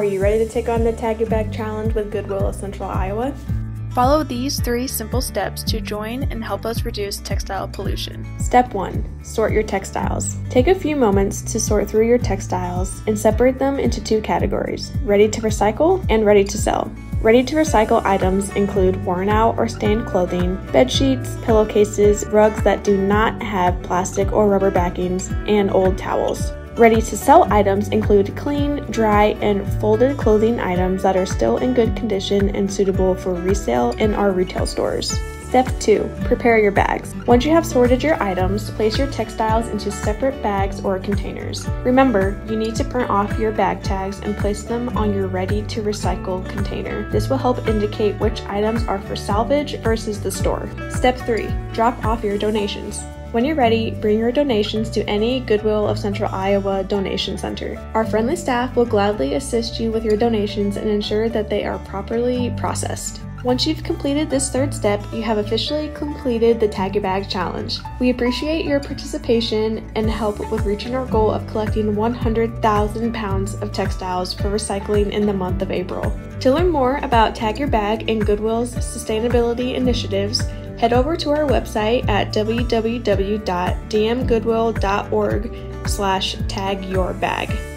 Are you ready to take on the Tag Your Bag Challenge with Goodwill of Central Iowa? Follow these three simple steps to join and help us reduce textile pollution. Step 1 Sort your textiles. Take a few moments to sort through your textiles and separate them into two categories ready to recycle and ready to sell. Ready to recycle items include worn out or stained clothing, bed sheets, pillowcases, rugs that do not have plastic or rubber backings, and old towels. Ready to sell items include clean, dry, and folded clothing items that are still in good condition and suitable for resale in our retail stores. Step 2 Prepare your bags. Once you have sorted your items, place your textiles into separate bags or containers. Remember, you need to print off your bag tags and place them on your ready to recycle container. This will help indicate which items are for salvage versus the store. Step 3 Drop off your donations. When you're ready, bring your donations to any Goodwill of Central Iowa donation center. Our friendly staff will gladly assist you with your donations and ensure that they are properly processed. Once you've completed this third step, you have officially completed the Tag Your Bag Challenge. We appreciate your participation and help with reaching our goal of collecting 100,000 pounds of textiles for recycling in the month of April. To learn more about Tag Your Bag and Goodwill's sustainability initiatives, head over to our website at www.dmgoodwill.org slash tag your bag.